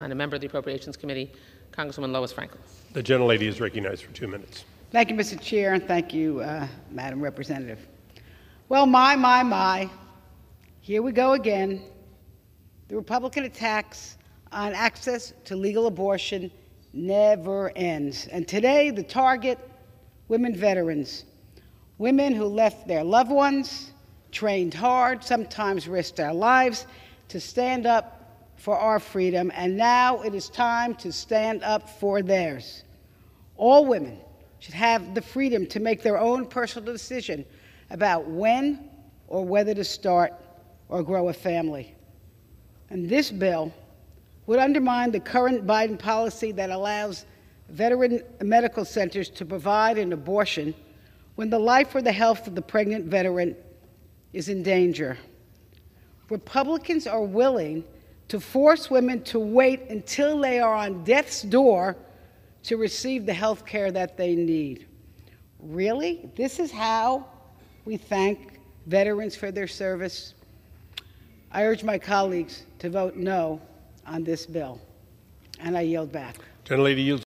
And a member of the Appropriations Committee, Congresswoman Lois Frankel. The gentlelady is recognized for two minutes. Thank you, Mr. Chair, and thank you, uh, Madam Representative. Well, my, my, my, here we go again. The Republican attacks on access to legal abortion never ends. And today, the target women veterans, women who left their loved ones, trained hard, sometimes risked their lives to stand up for our freedom, and now it is time to stand up for theirs. All women should have the freedom to make their own personal decision about when or whether to start or grow a family. And this bill would undermine the current Biden policy that allows veteran medical centers to provide an abortion when the life or the health of the pregnant veteran is in danger. Republicans are willing to force women to wait until they are on death's door to receive the health care that they need. Really? This is how we thank veterans for their service? I urge my colleagues to vote no on this bill, and I yield back. Gentlelady yields